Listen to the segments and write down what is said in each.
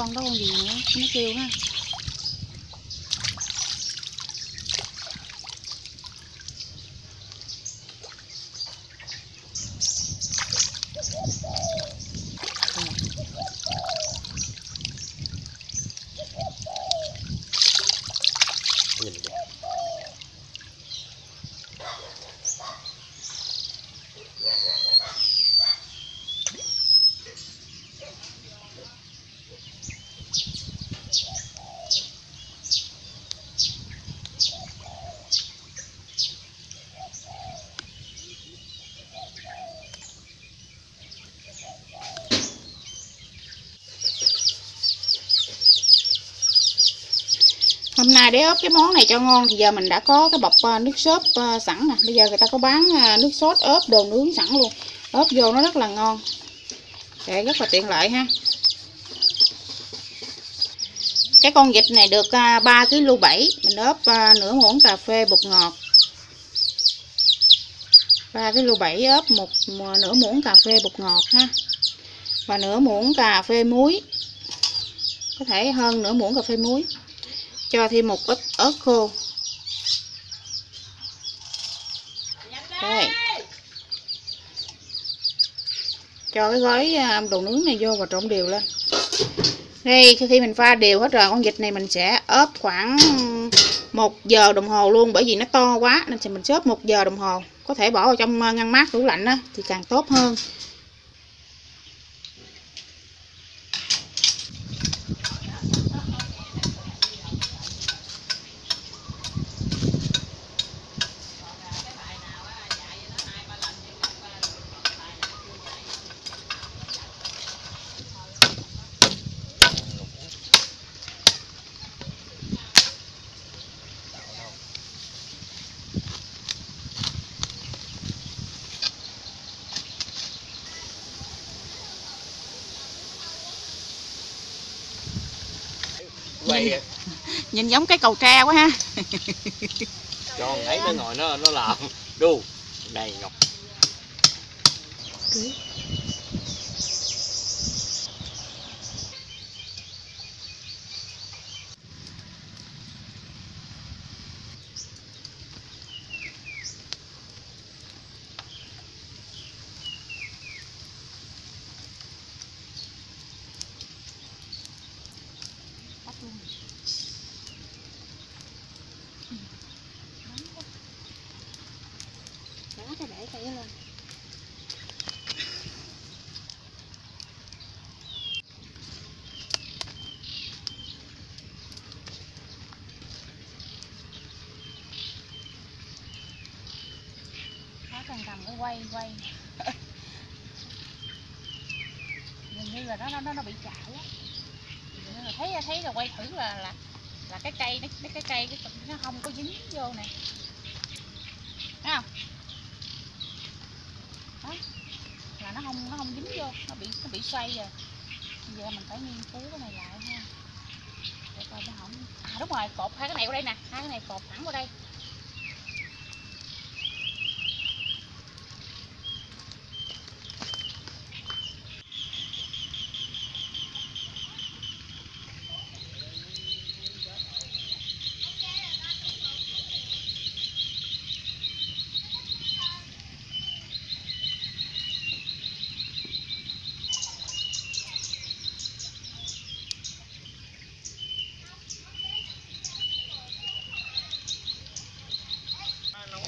con có con gì nữa nó kêu ha. Hôm nay để ốp cái món này cho ngon thì giờ mình đã có cái bọc ờ, nước sốt ờ, sẵn nè. Bây giờ người ta có bán ờ, nước sốt ốp, đồ nướng sẵn luôn. Ốp vô nó rất là ngon. Để rất là tiện lợi ha. Cái con vịt này được 3 kg 7 mình ốp nửa muỗng cà phê bột ngọt. 3 kg 7 ốp một nửa muỗng cà phê bột ngọt ha. Và nửa muỗng cà phê muối. Có thể hơn nửa muỗng cà phê muối cho thêm một ít ớt khô. Đây. Cho cái gói à, đồ nướng này vô và trộn đều lên. Đây khi khi mình pha đều hết rồi con vịt này mình sẽ ốp khoảng một giờ đồng hồ luôn bởi vì nó to quá nên thì mình xốp một giờ đồng hồ. Có thể bỏ vào trong à, ngăn mát tủ lạnh đó, thì càng tốt hơn. Nhìn- nhìn giống cái cầu tre quá ha. Cho thấy nó ngồi nó nó làm đu. Đầy ngọc Đó, cái để cây lên nó cầm cầm cái quay quay. Hình như là nó nó nó bị chảy á thấy thấy là quay thử là là là cái cây nó cái cái cây, cái nó không có dính vô nè. Thấy không? Đó. Là nó không nó không dính vô, nó bị nó bị xoay rồi. Bây giờ mình phải nghiên cứu cái này lại ha. Để coi nó không à đúng rồi, cột hai cái này qua đây nè, hai cái này cột thẳng qua đây.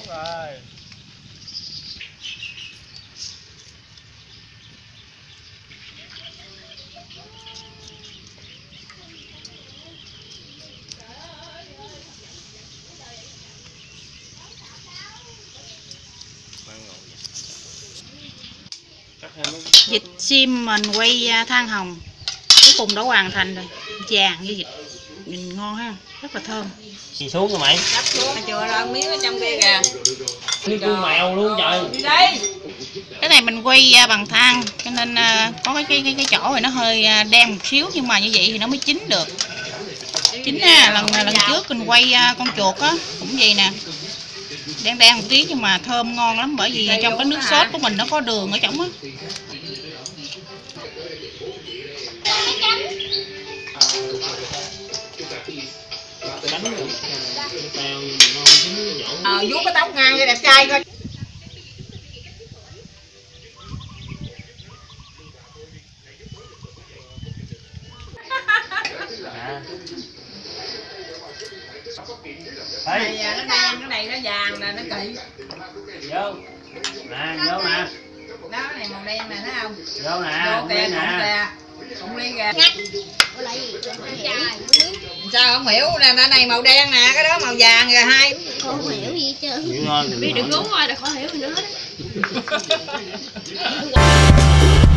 Đúng rồi vịt sim mình quay than hồng. Cuối cùng đã hoàn thành rồi. Vàng như vịt nhìn ngon ha rất là thơm. Xì xuống rồi mày. Đắp xuống. Chừa ra miếng ở trong kia kìa. Như con mèo luôn trời. Đi đây cái này mình quay à, bằng than cho nên à, có cái cái cái, cái chỗ này nó hơi à, đen một xíu nhưng mà như vậy thì nó mới chín được. Chín ha lần lần trước mình quay con chuột á cũng vậy nè. Đen đen một tí nhưng mà thơm ngon lắm bởi vì trong cái nước sốt của mình nó có đường ở trong á ờ vuốt cái tóc ngang cho đẹp trai coi. Này à, nó đen cái này nó vàng nè nó kỵ vô. Nè vô nè. Đó này màu đen nè thấy không? Vô nè vô kìa nè. cũng ly kìa. Sao không hiểu? Nè cái này màu đen nè cái đó màu vàng rồi hai. Không hiểu chứ biết đừng đúng rồi là khó hiểu nữa đó.